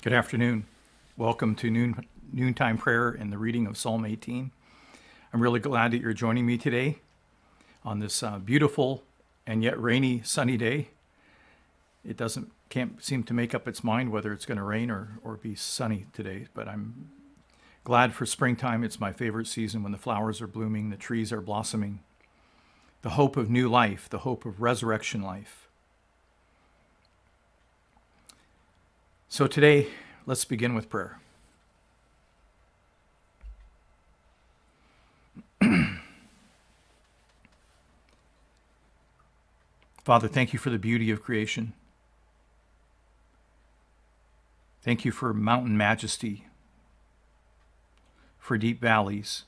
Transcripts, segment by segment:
Good afternoon. Welcome to noon, noontime prayer and the reading of Psalm 18. I'm really glad that you're joining me today on this uh, beautiful and yet rainy, sunny day. It doesn't can't seem to make up its mind whether it's going to rain or, or be sunny today, but I'm glad for springtime. It's my favorite season when the flowers are blooming, the trees are blossoming. The hope of new life, the hope of resurrection life. So today, let's begin with prayer. Father, thank you for the beauty of creation. Thank you for mountain majesty, for deep valleys,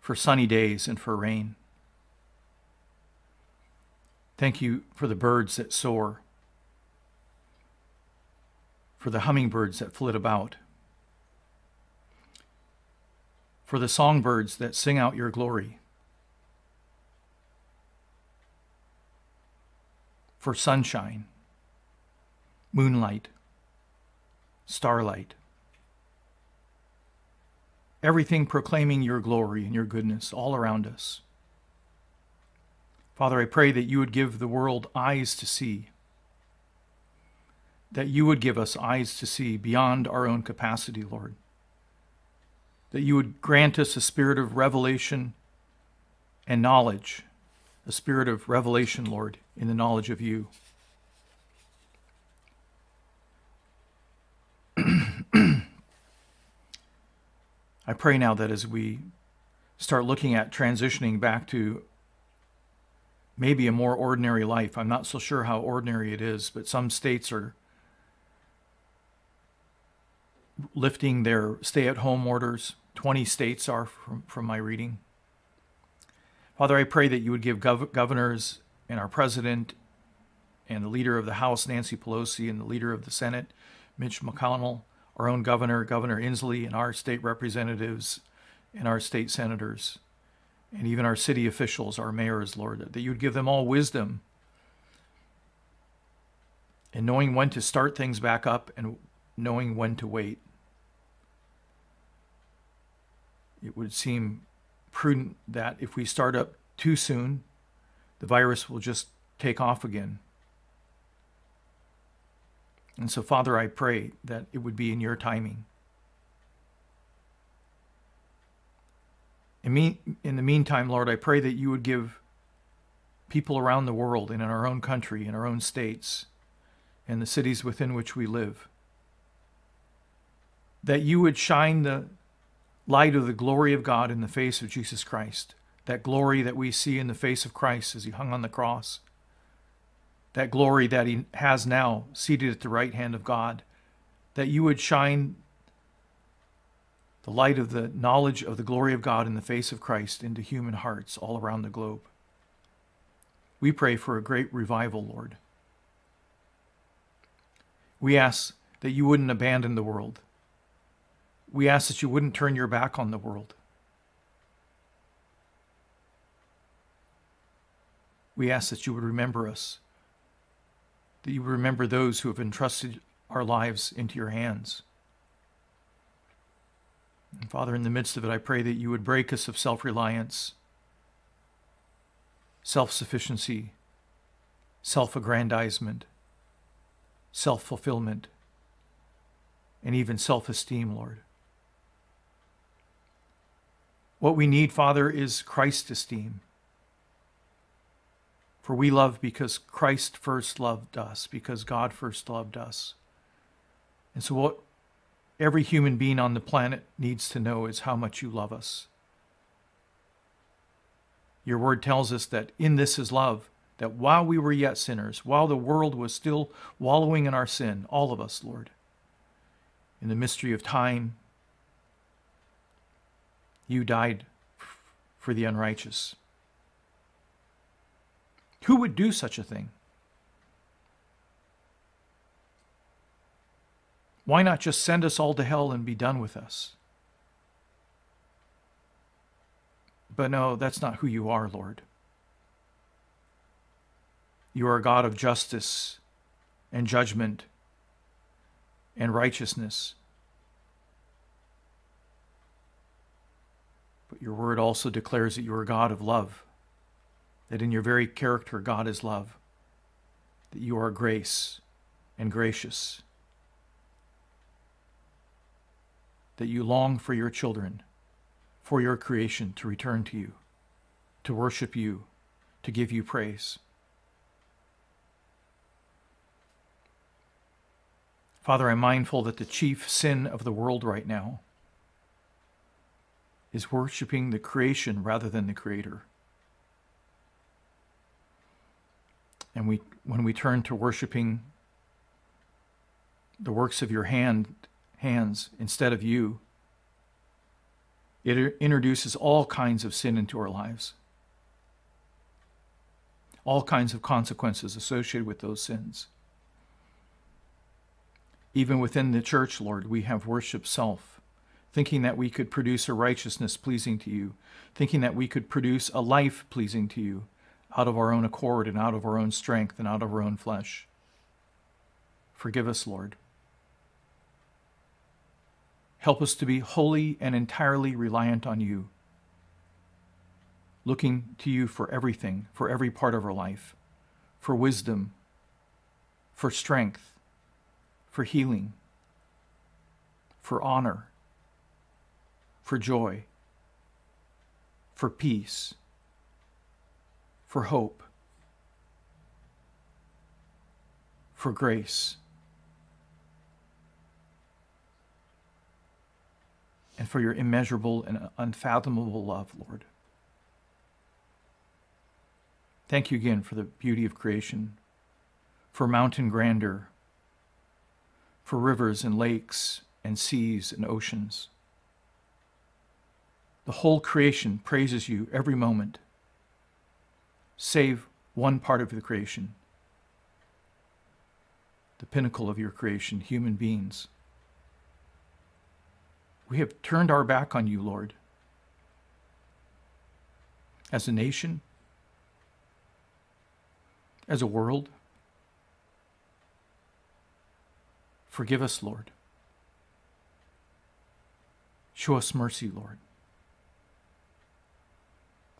for sunny days, and for rain. Thank you for the birds that soar for the hummingbirds that flit about, for the songbirds that sing out your glory, for sunshine, moonlight, starlight, everything proclaiming your glory and your goodness all around us. Father, I pray that you would give the world eyes to see that you would give us eyes to see beyond our own capacity, Lord. That you would grant us a spirit of revelation and knowledge, a spirit of revelation, Lord, in the knowledge of you. I pray now that as we start looking at transitioning back to maybe a more ordinary life, I'm not so sure how ordinary it is, but some states are lifting their stay at home orders. 20 states are from, from my reading. Father, I pray that you would give gov- governors and our president and the leader of the House, Nancy Pelosi, and the leader of the Senate, Mitch McConnell, our own governor, Governor Inslee, and our state representatives and our state senators, and even our city officials, our mayors, Lord, that you would give them all wisdom and knowing when to start things back up and knowing when to wait. It would seem prudent that if we start up too soon, the virus will just take off again. And so, Father, I pray that it would be in your timing. In, me, in the meantime, Lord, I pray that you would give people around the world and in our own country, in our own states, and the cities within which we live, that you would shine the light of the glory of God in the face of Jesus Christ. That glory that we see in the face of Christ as he hung on the cross. That glory that he has now seated at the right hand of God. That you would shine the light of the knowledge of the glory of God in the face of Christ into human hearts all around the globe. We pray for a great revival, Lord. We ask that you wouldn't abandon the world we ask that you wouldn't turn your back on the world. We ask that you would remember us, that you would remember those who have entrusted our lives into your hands. And Father, in the midst of it, I pray that you would break us of self reliance, self sufficiency, self aggrandizement, self fulfillment, and even self esteem, Lord. What we need, Father, is Christ esteem. For we love because Christ first loved us, because God first loved us. And so, what every human being on the planet needs to know is how much you love us. Your word tells us that in this is love, that while we were yet sinners, while the world was still wallowing in our sin, all of us, Lord, in the mystery of time, you died for the unrighteous. Who would do such a thing? Why not just send us all to hell and be done with us? But no, that's not who you are, Lord. You are a God of justice and judgment and righteousness. But your word also declares that you are a God of love, that in your very character, God is love, that you are grace and gracious, that you long for your children, for your creation to return to you, to worship you, to give you praise. Father, I'm mindful that the chief sin of the world right now is worshiping the creation rather than the creator. And we, when we turn to worshiping the works of your hand, hands instead of you, it introduces all kinds of sin into our lives, all kinds of consequences associated with those sins. Even within the church, Lord, we have worship self, thinking that we could produce a righteousness pleasing to you, thinking that we could produce a life pleasing to you out of our own accord and out of our own strength and out of our own flesh. Forgive us, Lord. Help us to be wholly and entirely reliant on you, looking to you for everything, for every part of our life, for wisdom, for strength, for healing, for honor, for joy, for peace, for hope, for grace, and for your immeasurable and unfathomable love, Lord. Thank you again for the beauty of creation, for mountain grandeur, for rivers and lakes and seas and oceans. The whole creation praises you every moment, save one part of the creation, the pinnacle of your creation, human beings. We have turned our back on you, Lord. As a nation, as a world, Forgive us, Lord. Show us mercy, Lord.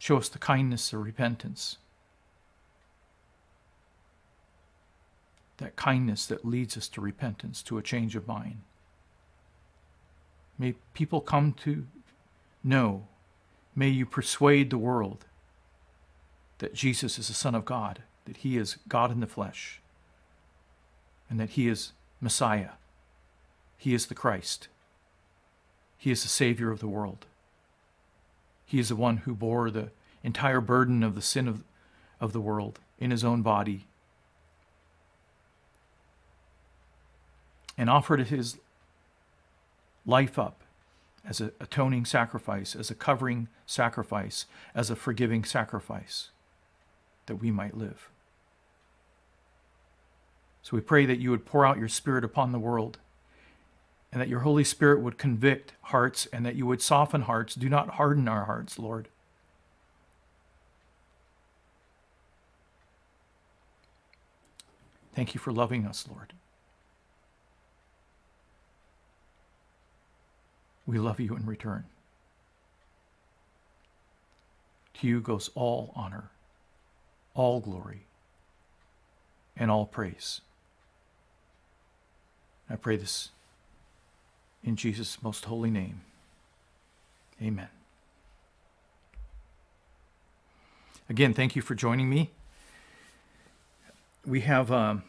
Show us the kindness of repentance. That kindness that leads us to repentance, to a change of mind. May people come to know, may you persuade the world that Jesus is the Son of God, that He is God in the flesh, and that He is Messiah. He is the Christ. He is the Savior of the world. He is the one who bore the entire burden of the sin of, of the world in his own body and offered his life up as an atoning sacrifice, as a covering sacrifice, as a forgiving sacrifice that we might live. So we pray that you would pour out your Spirit upon the world and that your Holy Spirit would convict hearts and that you would soften hearts. Do not harden our hearts, Lord. Thank you for loving us, Lord. We love you in return. To you goes all honor, all glory, and all praise. I pray this in Jesus' most holy name. Amen. Again, thank you for joining me. We have um,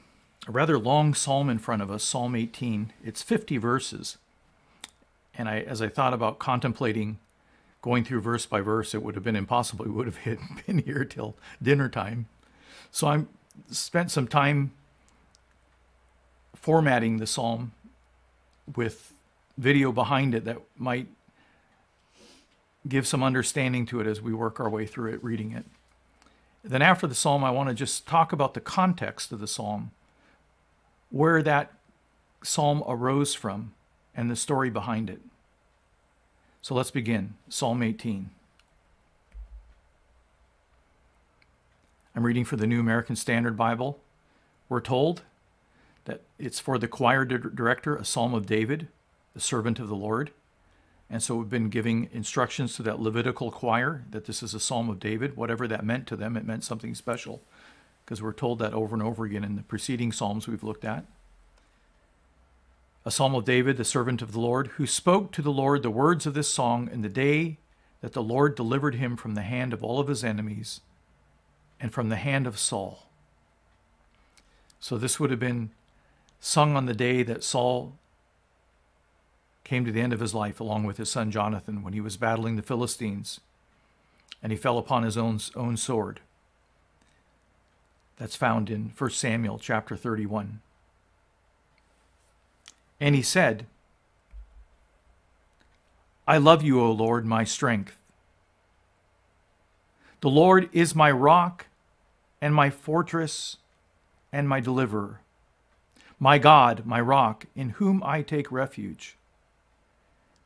a rather long psalm in front of us, Psalm 18. It's 50 verses. And I, as I thought about contemplating going through verse by verse, it would have been impossible. We would have been here till dinner time. So I spent some time formatting the psalm with video behind it that might give some understanding to it as we work our way through it, reading it. Then, after the psalm, I want to just talk about the context of the psalm, where that psalm arose from, and the story behind it. So let's begin. Psalm 18. I'm reading for the New American Standard Bible. We're told that it's for the choir director, a psalm of David, the servant of the Lord. And so we've been giving instructions to that Levitical choir that this is a psalm of David. Whatever that meant to them, it meant something special because we're told that over and over again in the preceding psalms we've looked at. A psalm of David, the servant of the Lord, who spoke to the Lord the words of this song in the day that the Lord delivered him from the hand of all of his enemies and from the hand of Saul. So this would have been sung on the day that Saul came to the end of his life along with his son Jonathan when he was battling the Philistines and he fell upon his own, own sword. That's found in 1 Samuel chapter 31. And he said, I love you, O Lord, my strength. The Lord is my rock and my fortress and my deliverer, my God, my rock, in whom I take refuge,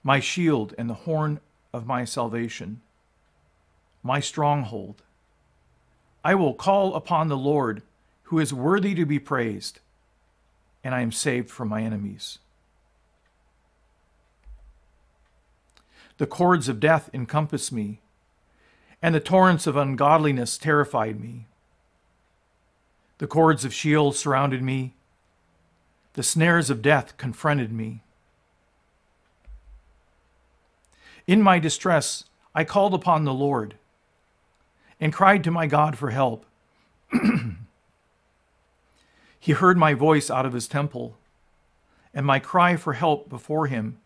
my shield and the horn of my salvation, my stronghold. I will call upon the Lord, who is worthy to be praised, and I am saved from my enemies. The cords of death encompassed me, and the torrents of ungodliness terrified me. The cords of Sheol surrounded me. The snares of death confronted me. In my distress, I called upon the Lord and cried to my God for help. he heard my voice out of his temple, and my cry for help before him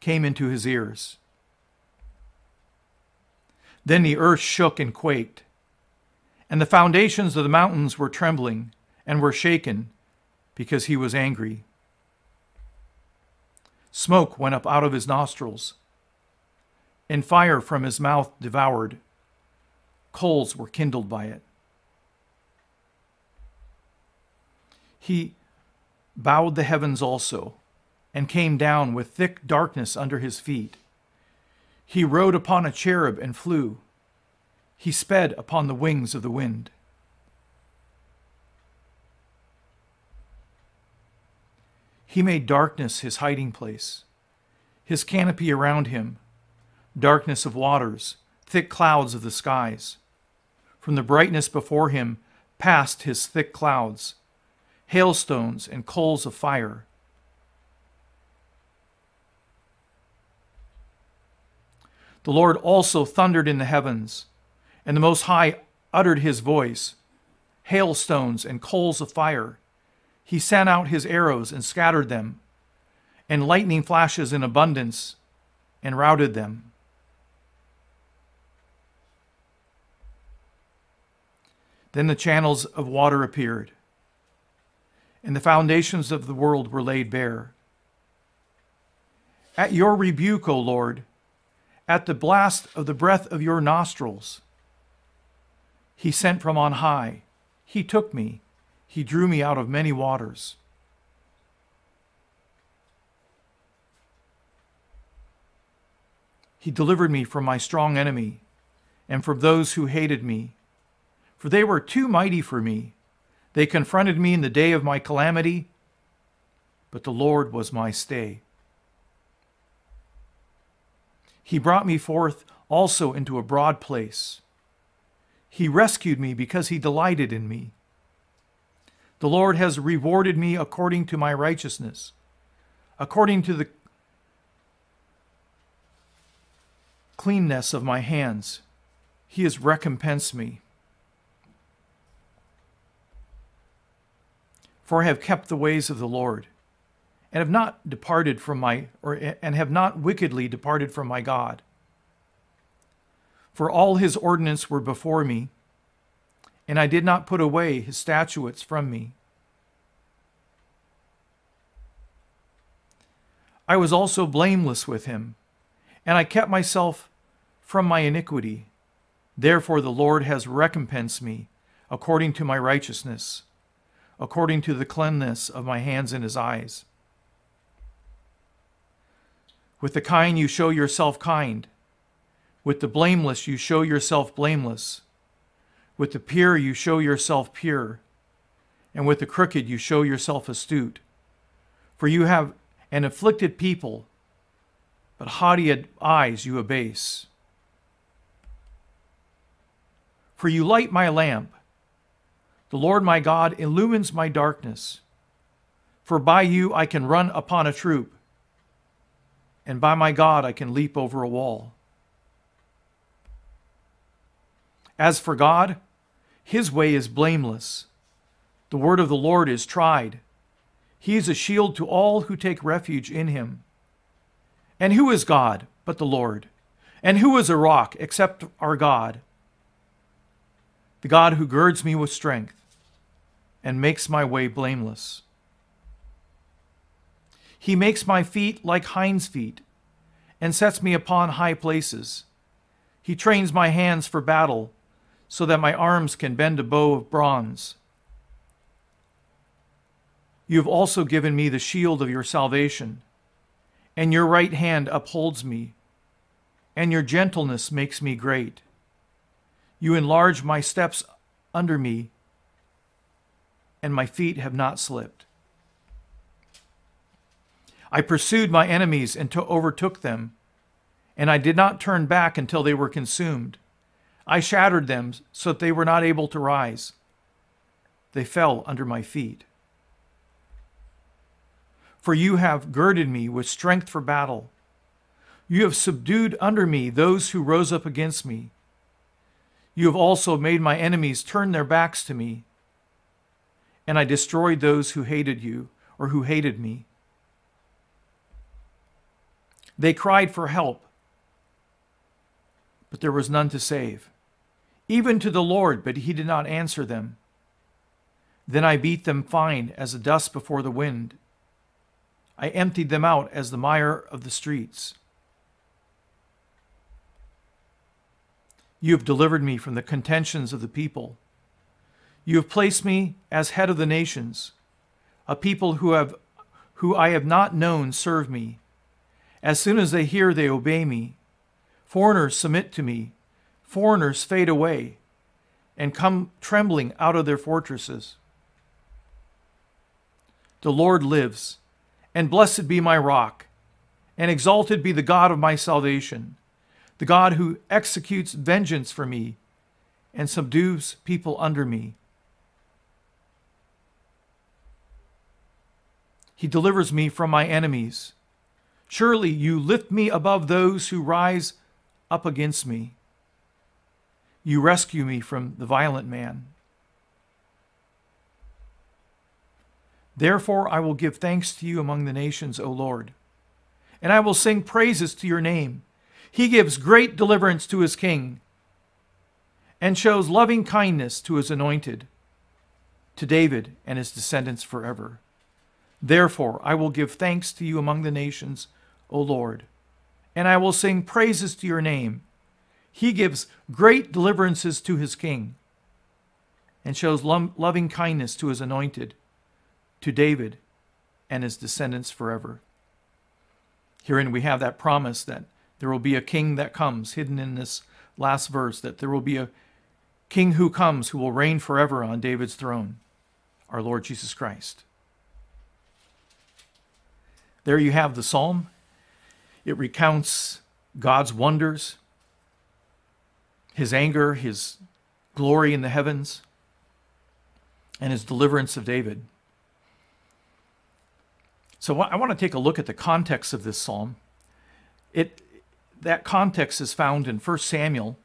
came into his ears. Then the earth shook and quaked and the foundations of the mountains were trembling and were shaken because he was angry. Smoke went up out of his nostrils, and fire from his mouth devoured. Coals were kindled by it. He bowed the heavens also, and came down with thick darkness under his feet. He rode upon a cherub and flew. He sped upon the wings of the wind. He made darkness his hiding place, his canopy around him, darkness of waters, thick clouds of the skies. From the brightness before him passed his thick clouds, hailstones and coals of fire. The Lord also thundered in the heavens and the Most High uttered his voice, hailstones and coals of fire. He sent out his arrows and scattered them, and lightning flashes in abundance and routed them. Then the channels of water appeared, and the foundations of the world were laid bare. At your rebuke, O Lord, at the blast of the breath of your nostrils, he sent from on high. He took me. He drew me out of many waters. He delivered me from my strong enemy and from those who hated me. For they were too mighty for me. They confronted me in the day of my calamity, but the Lord was my stay. He brought me forth also into a broad place. He rescued me because he delighted in me. The Lord has rewarded me according to my righteousness, according to the cleanness of my hands. He has recompensed me. For I have kept the ways of the Lord, and have not departed from my or and have not wickedly departed from my God for all his ordinances were before me, and I did not put away his statutes from me. I was also blameless with him, and I kept myself from my iniquity. Therefore the Lord has recompensed me according to my righteousness, according to the cleanness of my hands in his eyes. With the kind you show yourself kind with the blameless, you show yourself blameless. With the pure, you show yourself pure. and with the crooked you show yourself astute. For you have an afflicted people, but haughty eyes you abase. For you light my lamp. The Lord my God illumines my darkness. For by you I can run upon a troop, and by my God I can leap over a wall. As for God, his way is blameless. The word of the Lord is tried. He is a shield to all who take refuge in him. And who is God but the Lord? And who is a rock except our God? The God who girds me with strength and makes my way blameless. He makes my feet like hinds' feet and sets me upon high places. He trains my hands for battle so that my arms can bend a bow of bronze. You have also given me the shield of your salvation, and your right hand upholds me, and your gentleness makes me great. You enlarge my steps under me, and my feet have not slipped. I pursued my enemies and to- overtook them, and I did not turn back until they were consumed. I shattered them so that they were not able to rise. They fell under my feet. For you have girded me with strength for battle. You have subdued under me those who rose up against me. You have also made my enemies turn their backs to me. And I destroyed those who hated you or who hated me. They cried for help, but there was none to save even to the Lord, but he did not answer them. Then I beat them fine as the dust before the wind. I emptied them out as the mire of the streets. You have delivered me from the contentions of the people. You have placed me as head of the nations. A people who have who I have not known serve me. As soon as they hear, they obey me. Foreigners submit to me foreigners fade away and come trembling out of their fortresses. The Lord lives, and blessed be my rock, and exalted be the God of my salvation, the God who executes vengeance for me and subdues people under me. He delivers me from my enemies. Surely you lift me above those who rise up against me. You rescue me from the violent man. Therefore, I will give thanks to you among the nations, O Lord, and I will sing praises to your name. He gives great deliverance to his king and shows loving kindness to his anointed, to David and his descendants forever. Therefore, I will give thanks to you among the nations, O Lord, and I will sing praises to your name. He gives great deliverances to his king and shows lo- loving kindness to his anointed, to David and his descendants forever. Herein we have that promise that there will be a king that comes, hidden in this last verse, that there will be a king who comes who will reign forever on David's throne, our Lord Jesus Christ. There you have the psalm. It recounts God's wonders, his anger, his glory in the heavens, and his deliverance of David. So I want to take a look at the context of this psalm. It that context is found in 1 Samuel,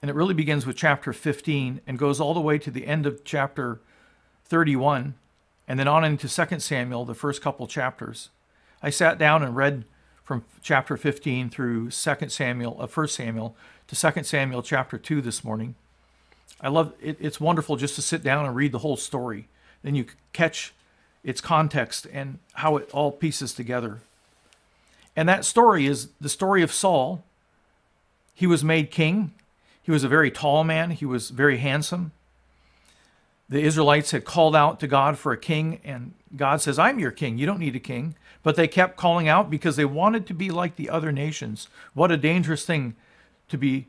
and it really begins with chapter 15 and goes all the way to the end of chapter 31, and then on into 2 Samuel, the first couple chapters. I sat down and read from chapter 15 through 2 Samuel, uh, 1 Samuel, to 2 Samuel chapter 2 this morning. I love it, it's wonderful just to sit down and read the whole story. Then you catch its context and how it all pieces together. And that story is the story of Saul. He was made king. He was a very tall man. He was very handsome. The Israelites had called out to God for a king, and God says, I'm your king. You don't need a king. But they kept calling out because they wanted to be like the other nations. What a dangerous thing to be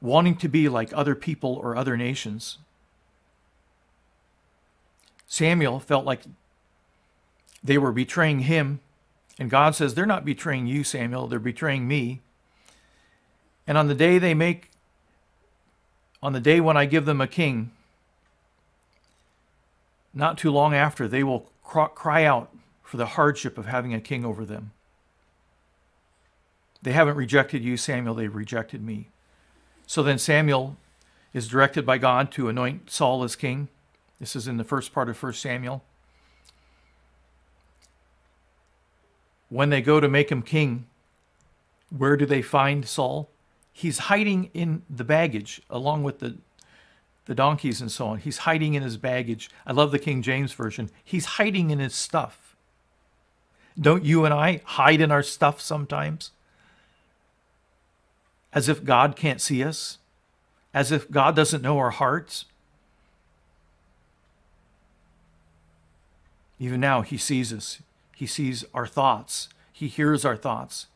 wanting to be like other people or other nations. Samuel felt like they were betraying him. And God says, They're not betraying you, Samuel, they're betraying me. And on the day they make, on the day when I give them a king, not too long after, they will cry out for the hardship of having a king over them. They haven't rejected you, Samuel, they've rejected me. So then Samuel is directed by God to anoint Saul as king. This is in the first part of 1 Samuel. When they go to make him king, where do they find Saul? He's hiding in the baggage along with the the donkeys and so on. He's hiding in his baggage. I love the King James Version. He's hiding in his stuff. Don't you and I hide in our stuff sometimes? As if God can't see us? As if God doesn't know our hearts? Even now, He sees us. He sees our thoughts. He hears our thoughts.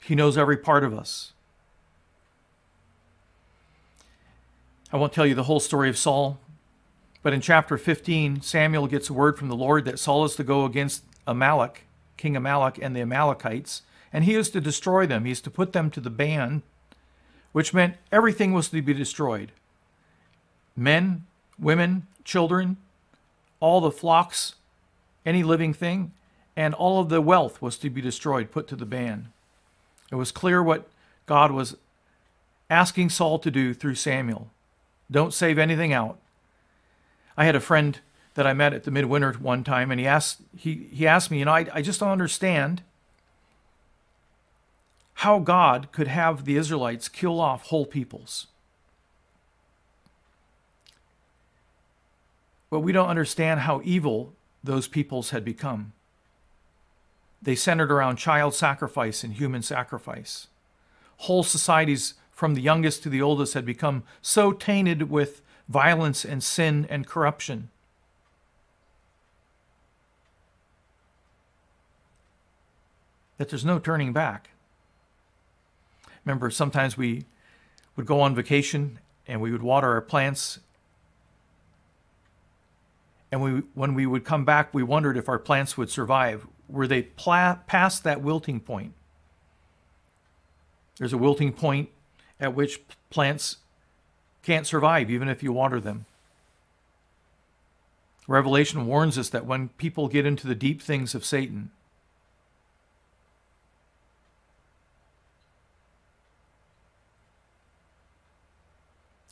He knows every part of us. I won't tell you the whole story of Saul, but in chapter 15, Samuel gets word from the Lord that Saul is to go against Amalek, King Amalek, and the Amalekites, and he is to destroy them. He is to put them to the ban, which meant everything was to be destroyed men, women, children, all the flocks, any living thing, and all of the wealth was to be destroyed, put to the ban. It was clear what God was asking Saul to do through Samuel. Don't save anything out. I had a friend that I met at the midwinter one time, and he asked he, he asked me, you know, I, I just don't understand how God could have the Israelites kill off whole peoples. But we don't understand how evil those peoples had become. They centered around child sacrifice and human sacrifice. Whole societies from the youngest to the oldest had become so tainted with violence and sin and corruption. That there's no turning back. Remember, sometimes we would go on vacation and we would water our plants. And we, when we would come back, we wondered if our plants would survive. Were they pla- past that wilting point? There's a wilting point at which plants can't survive even if you water them. Revelation warns us that when people get into the deep things of Satan,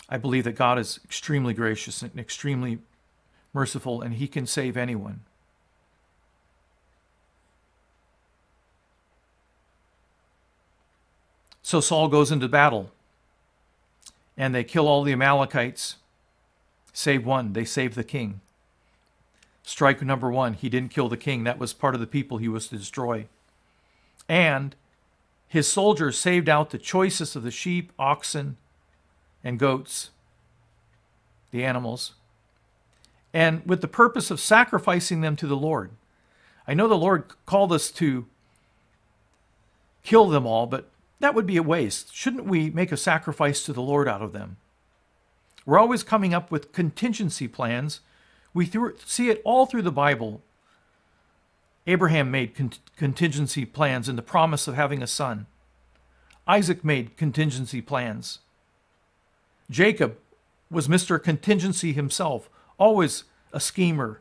I believe that God is extremely gracious and extremely merciful, and He can save anyone. So Saul goes into battle and they kill all the Amalekites, save one. They save the king. Strike number one, he didn't kill the king. That was part of the people he was to destroy. And his soldiers saved out the choicest of the sheep, oxen, and goats, the animals, and with the purpose of sacrificing them to the Lord. I know the Lord called us to kill them all, but that would be a waste. Shouldn't we make a sacrifice to the Lord out of them? We're always coming up with contingency plans. We see it all through the Bible. Abraham made con- contingency plans in the promise of having a son. Isaac made contingency plans. Jacob was Mr. Contingency himself, always a schemer.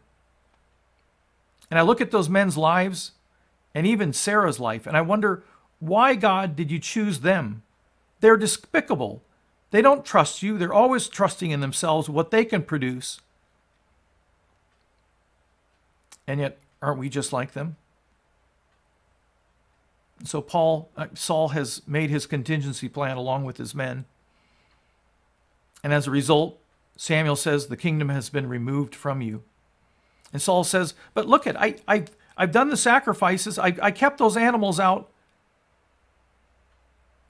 And I look at those men's lives and even Sarah's life, and I wonder why, God, did you choose them? They're despicable. They don't trust you. They're always trusting in themselves, what they can produce. And yet, aren't we just like them? So Paul, uh, Saul has made his contingency plan along with his men. And as a result, Samuel says, the kingdom has been removed from you. And Saul says, but look at, I, I, I've done the sacrifices. I, I kept those animals out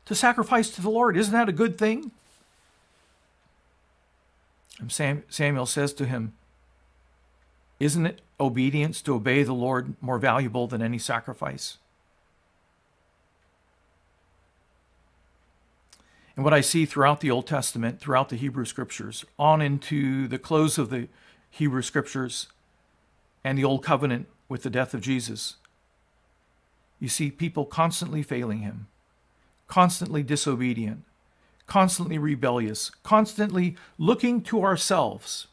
to sacrifice to the Lord. Isn't that a good thing? And Sam, Samuel says to him, Isn't it obedience to obey the Lord more valuable than any sacrifice? And what I see throughout the Old Testament, throughout the Hebrew Scriptures, on into the close of the Hebrew scriptures and the Old Covenant with the death of Jesus. You see people constantly failing him, constantly disobedient, constantly rebellious, constantly looking to ourselves,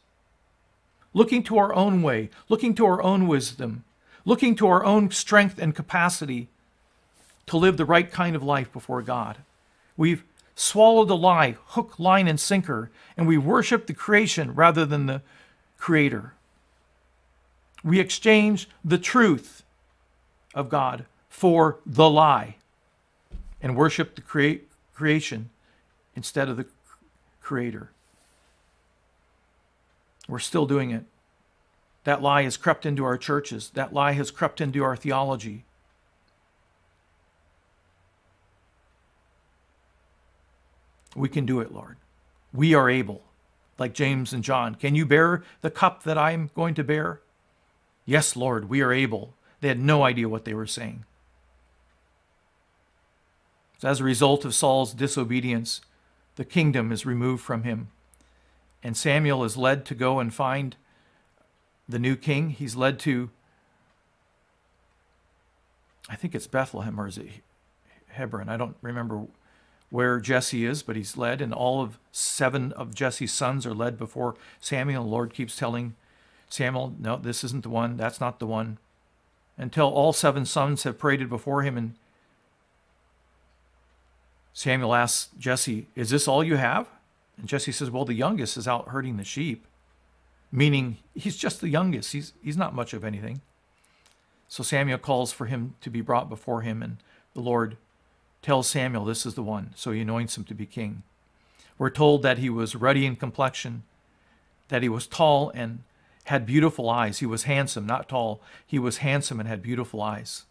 looking to our own way, looking to our own wisdom, looking to our own strength and capacity to live the right kind of life before God. We've swallowed the lie, hook, line, and sinker, and we worship the creation rather than the creator. We exchange the truth of God for the lie and worship the crea- creation instead of the creator. We're still doing it. That lie has crept into our churches. That lie has crept into our theology. We can do it, Lord. We are able, like James and John. Can you bear the cup that I'm going to bear? Yes, Lord, we are able. They had no idea what they were saying. As a result of Saul's disobedience, the kingdom is removed from him. And Samuel is led to go and find the new king. He's led to, I think it's Bethlehem or is it Hebron? I don't remember where Jesse is, but he's led, and all of seven of Jesse's sons are led before Samuel. The Lord keeps telling Samuel, No, this isn't the one, that's not the one. Until all seven sons have paraded before him, and Samuel asks Jesse, Is this all you have? And Jesse says, Well, the youngest is out herding the sheep, meaning he's just the youngest. He's, he's not much of anything. So Samuel calls for him to be brought before him, and the Lord tells Samuel this is the one, so he anoints him to be king. We're told that he was ruddy in complexion, that he was tall and had beautiful eyes. He was handsome, not tall. He was handsome and had beautiful eyes.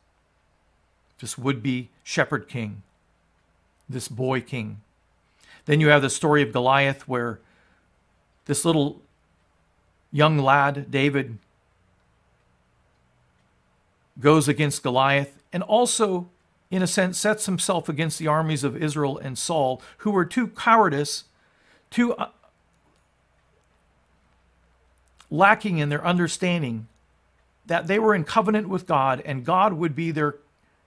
This would be shepherd king, this boy king. Then you have the story of Goliath, where this little young lad, David, goes against Goliath and also in a sense, sets himself against the armies of Israel and Saul, who were too cowardice, too uh, lacking in their understanding that they were in covenant with God and God would be their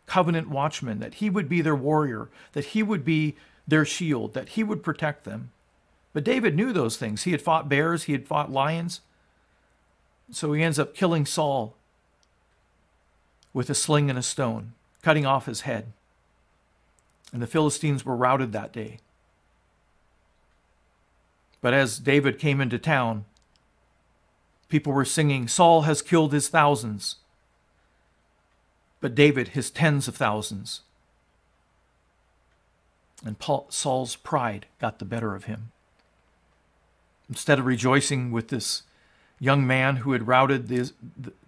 covenant watchman, that he would be their warrior, that he would be their shield, that he would protect them. But David knew those things. He had fought bears, he had fought lions. So he ends up killing Saul with a sling and a stone cutting off his head. And the Philistines were routed that day. But as David came into town, people were singing, Saul has killed his thousands, but David his tens of thousands. And Paul, Saul's pride got the better of him. Instead of rejoicing with this young man who had routed this,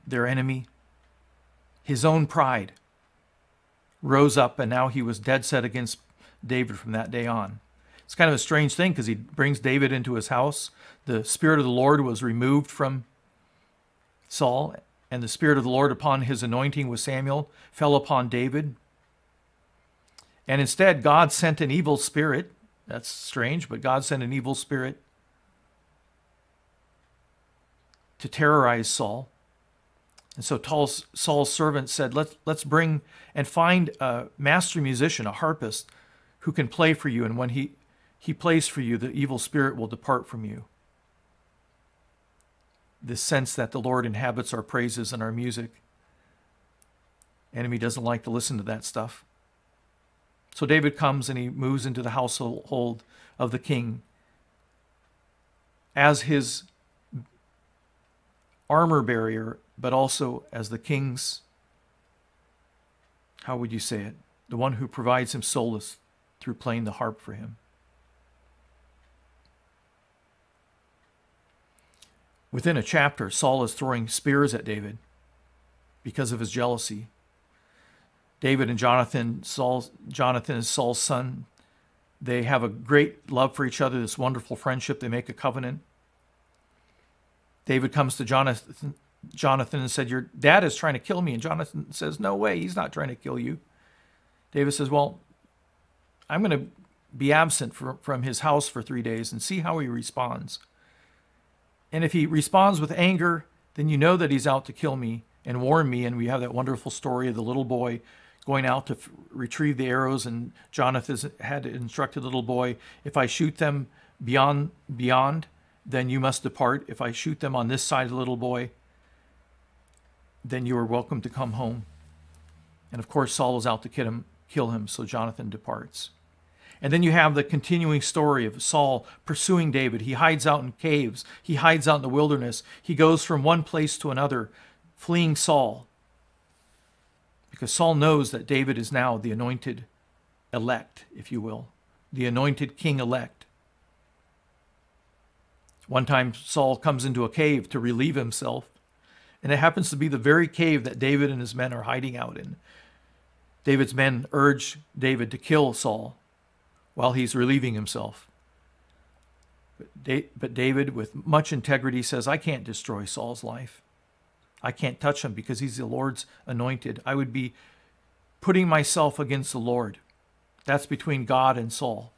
their enemy, his own pride rose up, and now he was dead set against David from that day on. It's kind of a strange thing because he brings David into his house. The Spirit of the Lord was removed from Saul, and the Spirit of the Lord upon his anointing with Samuel fell upon David. And instead, God sent an evil spirit. That's strange, but God sent an evil spirit to terrorize Saul. And so Saul's servant said, let's, let's bring and find a master musician, a harpist, who can play for you. And when he, he plays for you, the evil spirit will depart from you. This sense that the Lord inhabits our praises and our music. Enemy doesn't like to listen to that stuff. So David comes and he moves into the household of the king as his armor bearer but also as the king's, how would you say it? The one who provides him solace through playing the harp for him. Within a chapter, Saul is throwing spears at David because of his jealousy. David and Jonathan, Saul, Jonathan is Saul's son. They have a great love for each other, this wonderful friendship. They make a covenant. David comes to Jonathan, Jonathan and said, Your dad is trying to kill me. And Jonathan says, No way, he's not trying to kill you. David says, Well, I'm going to be absent for, from his house for three days and see how he responds. And if he responds with anger, then you know that he's out to kill me and warn me. And we have that wonderful story of the little boy going out to f- retrieve the arrows, and Jonathan had instructed the little boy, if I shoot them beyond beyond, then you must depart. If I shoot them on this side of the little boy, then you are welcome to come home. And of course, Saul is out to kill him, kill him, so Jonathan departs. And then you have the continuing story of Saul pursuing David. He hides out in caves, he hides out in the wilderness. He goes from one place to another, fleeing Saul. Because Saul knows that David is now the anointed elect, if you will, the anointed king elect. One time, Saul comes into a cave to relieve himself, and it happens to be the very cave that David and his men are hiding out in. David's men urge David to kill Saul while he's relieving himself. But David, with much integrity, says, I can't destroy Saul's life. I can't touch him because he's the Lord's anointed. I would be putting myself against the Lord. That's between God and Saul.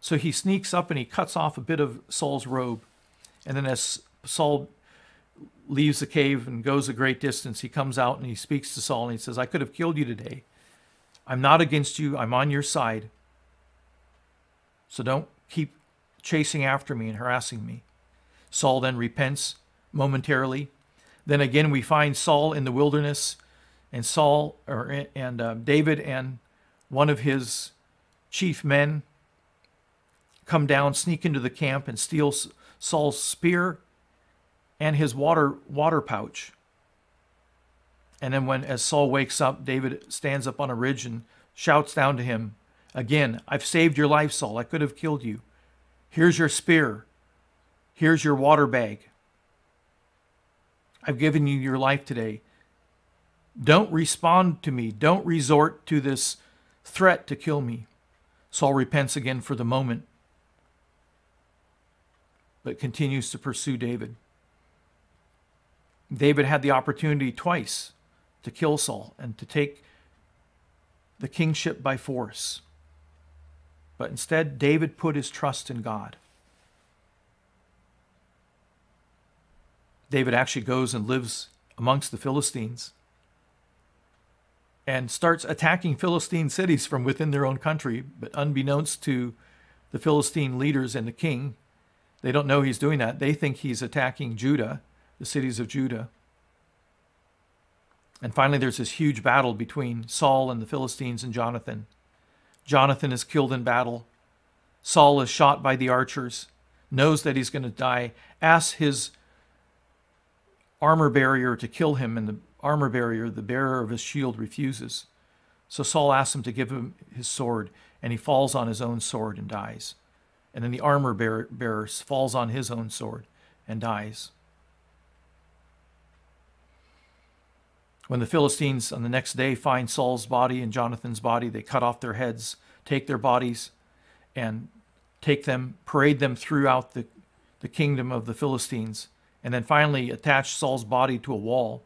So he sneaks up and he cuts off a bit of Saul's robe. And then as Saul leaves the cave and goes a great distance, he comes out and he speaks to Saul and he says, I could have killed you today. I'm not against you. I'm on your side. So don't keep chasing after me and harassing me. Saul then repents momentarily. Then again, we find Saul in the wilderness, and Saul or and uh, David and one of his chief men come down, sneak into the camp, and steal Saul's spear and his water water pouch. And then when as Saul wakes up, David stands up on a ridge and shouts down to him, Again, I've saved your life, Saul. I could have killed you. Here's your spear. Here's your water bag. I've given you your life today. Don't respond to me. Don't resort to this threat to kill me. Saul repents again for the moment, but continues to pursue David. David had the opportunity twice to kill Saul and to take the kingship by force. But instead, David put his trust in God. David actually goes and lives amongst the Philistines and starts attacking Philistine cities from within their own country. But unbeknownst to the Philistine leaders and the king, they don't know he's doing that. They think he's attacking Judah, the cities of Judah. And finally, there's this huge battle between Saul and the Philistines and Jonathan. Jonathan is killed in battle. Saul is shot by the archers, knows that he's going to die, asks his armor bearer to kill him, and the armor bearer, the bearer of his shield, refuses. So Saul asks him to give him his sword, and he falls on his own sword and dies. And then the armor bearer, bearer falls on his own sword and dies. When the Philistines on the next day find Saul's body and Jonathan's body, they cut off their heads, take their bodies, and take them, parade them throughout the, the kingdom of the Philistines, and then finally attach Saul's body to a wall.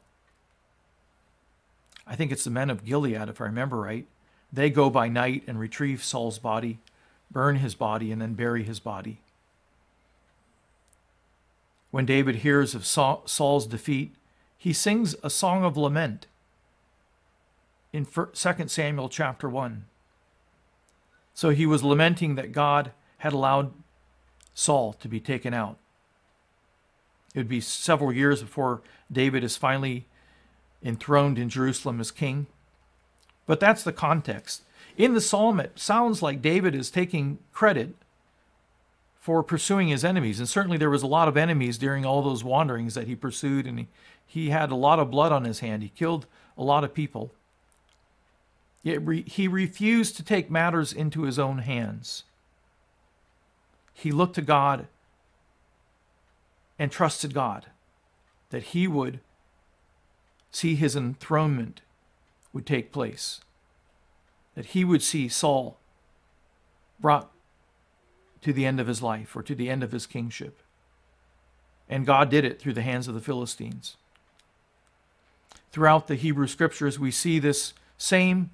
I think it's the men of Gilead, if I remember right. They go by night and retrieve Saul's body, burn his body, and then bury his body. When David hears of Saul's defeat, he sings a song of lament in 2 Samuel chapter 1. So he was lamenting that God had allowed Saul to be taken out. It would be several years before David is finally enthroned in Jerusalem as king. But that's the context. In the psalm, it sounds like David is taking credit for pursuing his enemies. And certainly there was a lot of enemies during all those wanderings that he pursued, and he, he had a lot of blood on his hand. He killed a lot of people. Yet re, he refused to take matters into his own hands. He looked to God and trusted God that he would see his enthronement would take place, that he would see Saul brought to the end of his life or to the end of his kingship. And God did it through the hands of the Philistines. Throughout the Hebrew scriptures, we see this same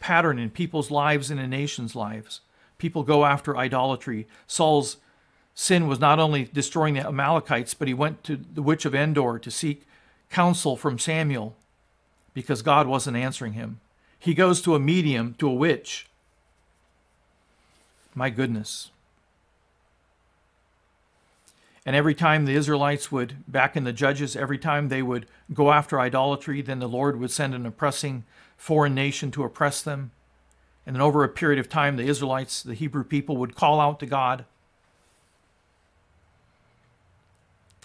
pattern in people's lives and in nations' lives. People go after idolatry. Saul's sin was not only destroying the Amalekites, but he went to the witch of Endor to seek counsel from Samuel because God wasn't answering him. He goes to a medium, to a witch. My goodness. And every time the Israelites would, back in the Judges, every time they would go after idolatry, then the Lord would send an oppressing foreign nation to oppress them. And then over a period of time, the Israelites, the Hebrew people, would call out to God.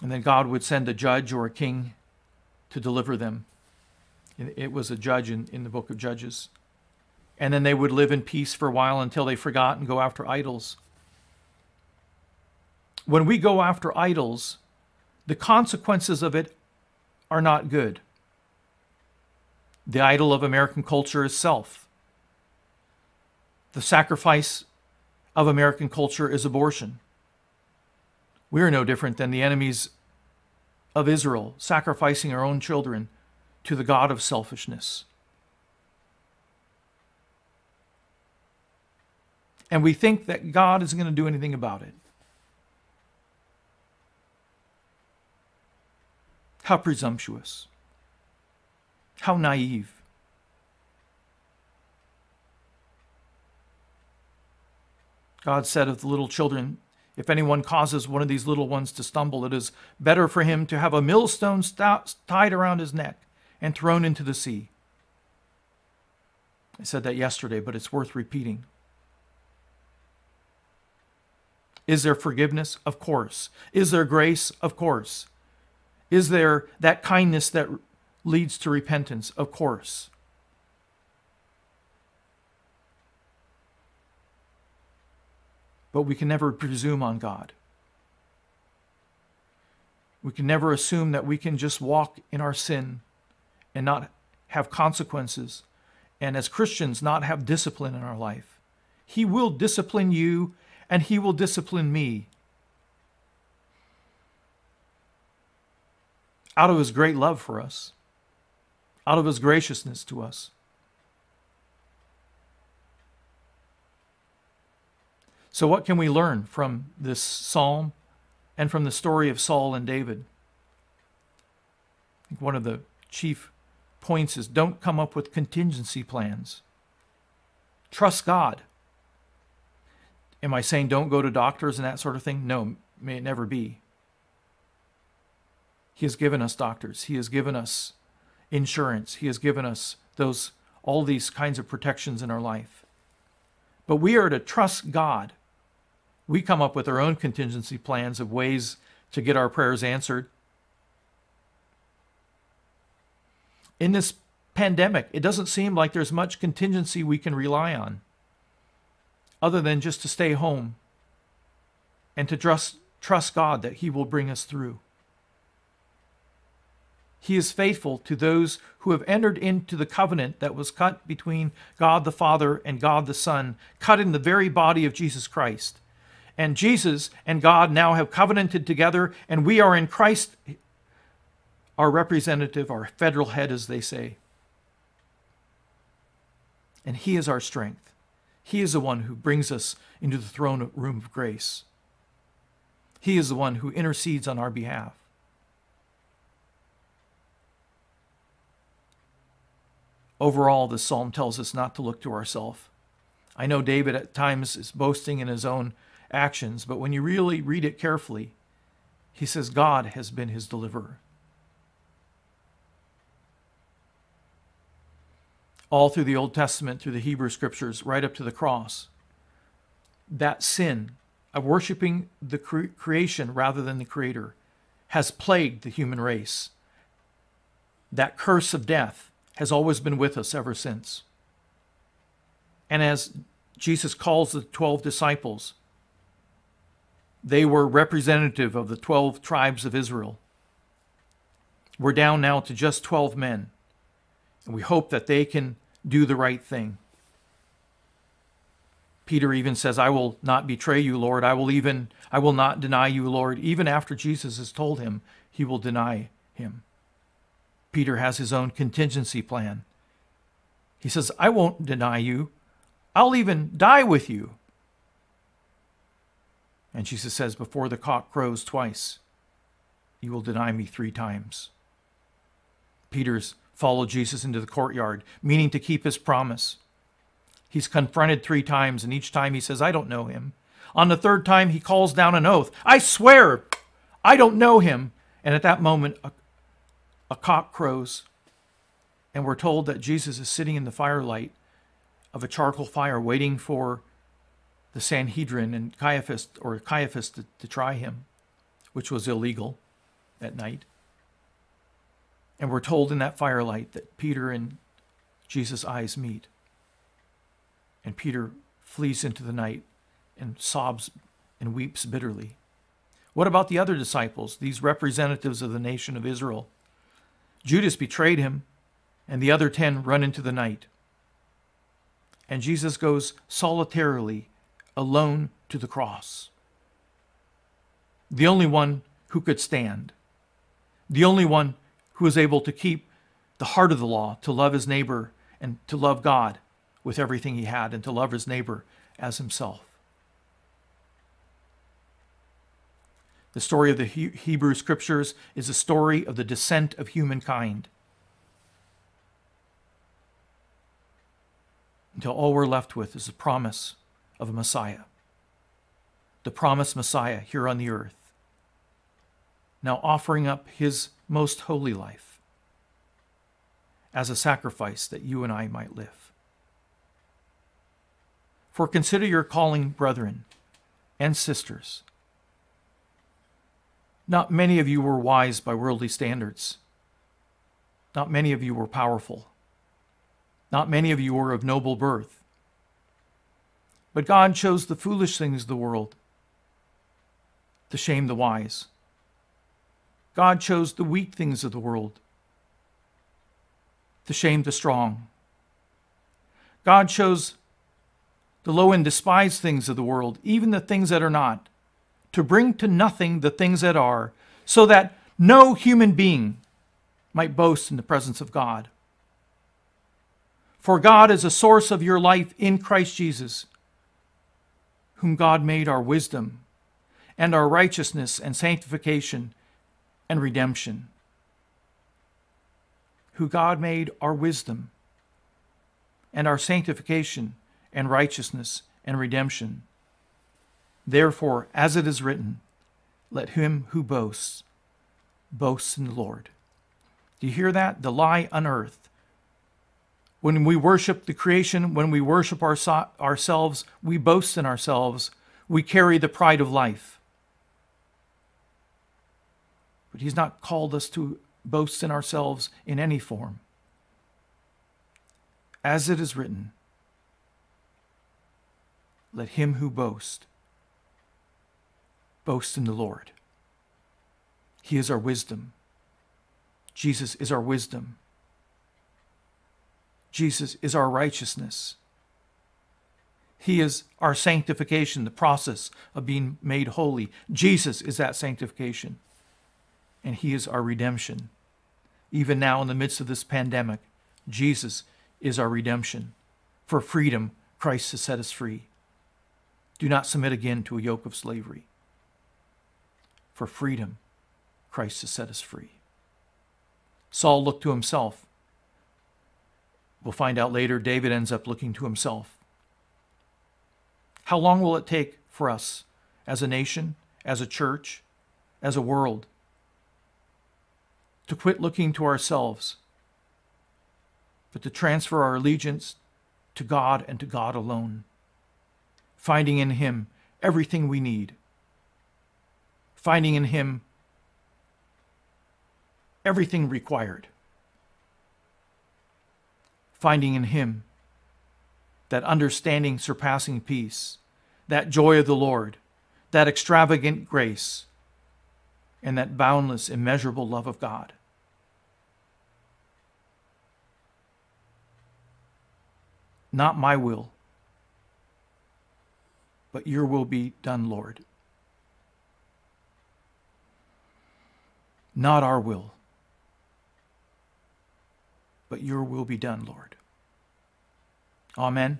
And then God would send a judge or a king to deliver them. It was a judge in, in the book of Judges. And then they would live in peace for a while until they forgot and go after idols. When we go after idols, the consequences of it are not good. The idol of American culture is self. The sacrifice of American culture is abortion. We are no different than the enemies of Israel, sacrificing our own children to the God of selfishness. And we think that God isn't going to do anything about it. How presumptuous. How naive. God said of the little children, If anyone causes one of these little ones to stumble, it is better for him to have a millstone tied around his neck and thrown into the sea. I said that yesterday, but it's worth repeating. Is there forgiveness? Of course. Is there grace? Of course. Is there that kindness that leads to repentance? Of course. But we can never presume on God. We can never assume that we can just walk in our sin and not have consequences, and as Christians, not have discipline in our life. He will discipline you, and He will discipline me out of his great love for us, out of his graciousness to us. So, what can we learn from this psalm and from the story of Saul and David? I think one of the chief points is don't come up with contingency plans. Trust God. Am I saying don't go to doctors and that sort of thing? No, may it never be. He has given us doctors. He has given us insurance. He has given us those all these kinds of protections in our life. But we are to trust God. We come up with our own contingency plans of ways to get our prayers answered. In this pandemic, it doesn't seem like there's much contingency we can rely on other than just to stay home and to trust, trust God that He will bring us through. He is faithful to those who have entered into the covenant that was cut between God the Father and God the Son, cut in the very body of Jesus Christ. And Jesus and God now have covenanted together, and we are in Christ, our representative, our federal head, as they say. And He is our strength. He is the one who brings us into the throne room of grace. He is the one who intercedes on our behalf. Overall, the psalm tells us not to look to ourselves. I know David at times is boasting in his own actions, but when you really read it carefully, he says God has been his deliverer. All through the Old Testament, through the Hebrew scriptures, right up to the cross, that sin of worshiping the cre- creation rather than the creator has plagued the human race. That curse of death has always been with us ever since. And as Jesus calls the 12 disciples, they were representative of the 12 tribes of Israel. We're down now to just 12 men, and we hope that they can do the right thing. Peter even says, I will not betray you, Lord. I will even I will not deny you, Lord. Even after Jesus has told him he will deny him. Peter has his own contingency plan. He says, I won't deny you. I'll even die with you. And Jesus says, Before the cock crows twice, you will deny me three times. Peter's followed Jesus into the courtyard, meaning to keep his promise. He's confronted three times, and each time he says, I don't know him. On the third time, he calls down an oath I swear, I don't know him. And at that moment, a, a cock crows, and we're told that Jesus is sitting in the firelight of a charcoal fire waiting for the Sanhedrin and Caiaphas or Caiaphas to, to try him, which was illegal at night. And we're told in that firelight that Peter and Jesus' eyes meet. And Peter flees into the night and sobs and weeps bitterly. What about the other disciples, these representatives of the nation of Israel? Judas betrayed him, and the other ten run into the night. And Jesus goes solitarily, alone to the cross. The only one who could stand, the only one who was able to keep the heart of the law, to love his neighbor and to love God with everything he had, and to love his neighbor as himself. The story of the Hebrew scriptures is a story of the descent of humankind. Until all we're left with is the promise of a Messiah, the promised Messiah here on the earth, now offering up his most holy life as a sacrifice that you and I might live. For consider your calling, brethren and sisters not many of you were wise by worldly standards. Not many of you were powerful. Not many of you were of noble birth. But God chose the foolish things of the world to shame the wise. God chose the weak things of the world to shame the strong. God chose the low and despised things of the world, even the things that are not, to bring to nothing the things that are, so that no human being might boast in the presence of God. For God is a source of your life in Christ Jesus, whom God made our wisdom and our righteousness and sanctification and redemption. Who God made our wisdom and our sanctification and righteousness and redemption. Therefore, as it is written, let him who boasts boast in the Lord. Do you hear that? The lie unearthed. When we worship the creation, when we worship our, ourselves, we boast in ourselves. We carry the pride of life. But He's not called us to boast in ourselves in any form. As it is written, let him who boasts boast in the Lord. He is our wisdom. Jesus is our wisdom. Jesus is our righteousness. He is our sanctification, the process of being made holy. Jesus is that sanctification. And He is our redemption. Even now, in the midst of this pandemic, Jesus is our redemption. For freedom, Christ has set us free. Do not submit again to a yoke of slavery. For freedom, Christ has set us free. Saul looked to himself. We'll find out later, David ends up looking to himself. How long will it take for us as a nation, as a church, as a world to quit looking to ourselves, but to transfer our allegiance to God and to God alone, finding in Him everything we need? Finding in Him everything required, finding in Him that understanding, surpassing peace, that joy of the Lord, that extravagant grace, and that boundless, immeasurable love of God. Not my will, but your will be done, Lord. Not our will, but your will be done, Lord. Amen.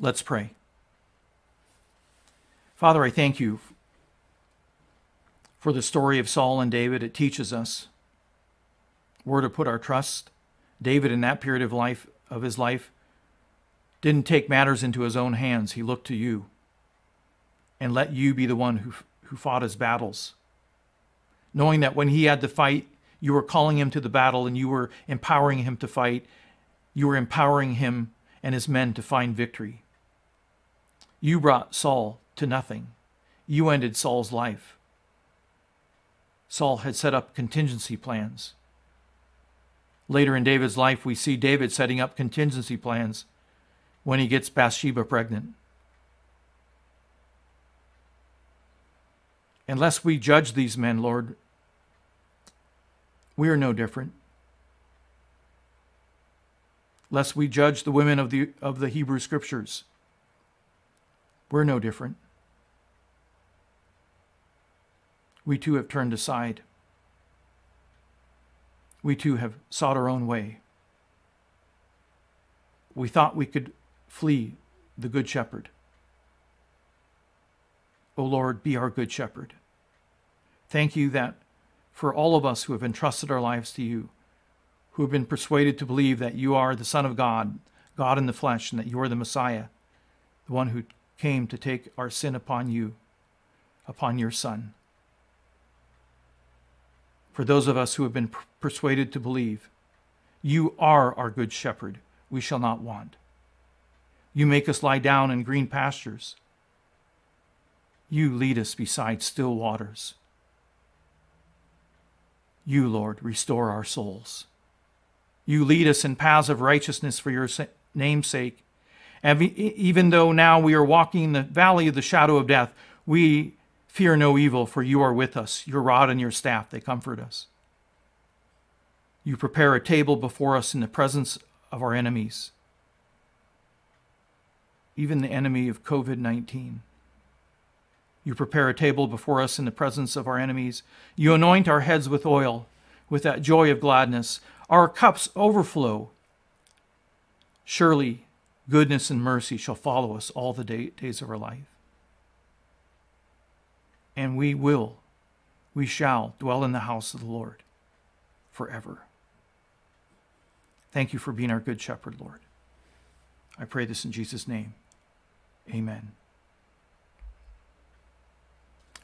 Let's pray. Father, I thank you for the story of Saul and David. It teaches us where to put our trust. David, in that period of life of his life, didn't take matters into his own hands. He looked to you and let you be the one who, who fought his battles. Knowing that when he had to fight, you were calling him to the battle and you were empowering him to fight. You were empowering him and his men to find victory. You brought Saul to nothing. You ended Saul's life. Saul had set up contingency plans. Later in David's life, we see David setting up contingency plans when he gets Bathsheba pregnant. Unless we judge these men, Lord, we are no different. Lest we judge the women of the, of the Hebrew Scriptures, we're no different. We too have turned aside. We too have sought our own way. We thought we could flee the Good Shepherd. O Lord, be our Good Shepherd. Thank you that for all of us who have entrusted our lives to you, who have been persuaded to believe that you are the Son of God, God in the flesh, and that you are the Messiah, the one who came to take our sin upon you, upon your Son. For those of us who have been persuaded to believe, you are our good shepherd, we shall not want. You make us lie down in green pastures. You lead us beside still waters. You, Lord, restore our souls. You lead us in paths of righteousness for your name's sake. And even though now we are walking in the valley of the shadow of death, we fear no evil, for you are with us. Your rod and your staff, they comfort us. You prepare a table before us in the presence of our enemies, even the enemy of COVID 19. You prepare a table before us in the presence of our enemies. You anoint our heads with oil, with that joy of gladness. Our cups overflow. Surely goodness and mercy shall follow us all the day, days of our life. And we will, we shall dwell in the house of the Lord forever. Thank you for being our good shepherd, Lord. I pray this in Jesus' name. Amen.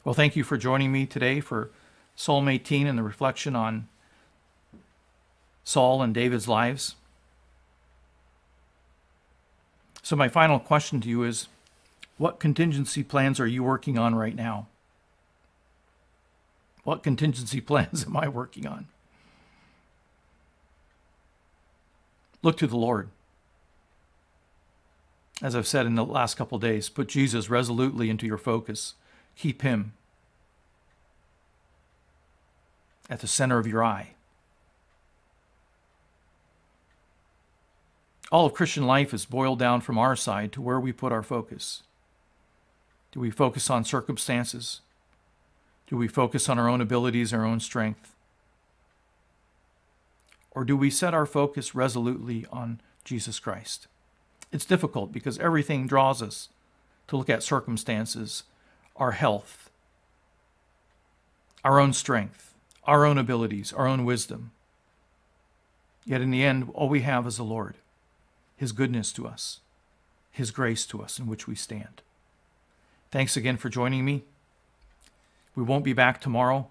Well, thank you for joining me today for Psalm 18 and the reflection on Saul and David's lives. So, my final question to you is what contingency plans are you working on right now? What contingency plans am I working on? Look to the Lord. As I've said in the last couple days, put Jesus resolutely into your focus keep Him at the center of your eye. All of Christian life is boiled down from our side to where we put our focus. Do we focus on circumstances? Do we focus on our own abilities, our own strength? Or do we set our focus resolutely on Jesus Christ? It's difficult because everything draws us to look at circumstances our health, our own strength, our own abilities, our own wisdom. Yet in the end, all we have is the Lord, His goodness to us, His grace to us in which we stand. Thanks again for joining me. We won't be back tomorrow.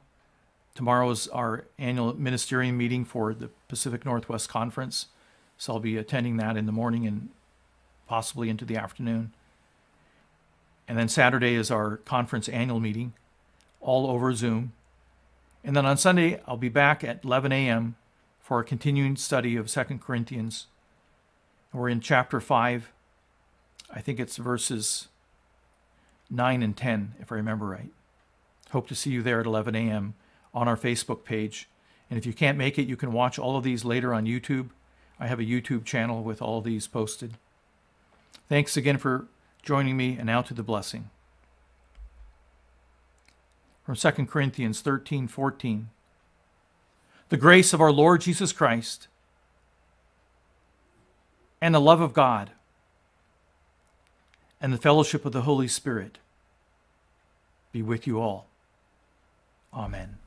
Tomorrow is our annual ministerial meeting for the Pacific Northwest Conference. So I'll be attending that in the morning and possibly into the afternoon. And then Saturday is our conference annual meeting, all over Zoom. And then on Sunday, I'll be back at 11 a.m. for a continuing study of 2 Corinthians. We're in chapter 5. I think it's verses 9 and 10, if I remember right. Hope to see you there at 11 a.m. on our Facebook page. And if you can't make it, you can watch all of these later on YouTube. I have a YouTube channel with all these posted. Thanks again for joining me, and now to the blessing. From 2 Corinthians 13 14. The grace of our Lord Jesus Christ and the love of God and the fellowship of the Holy Spirit be with you all. Amen.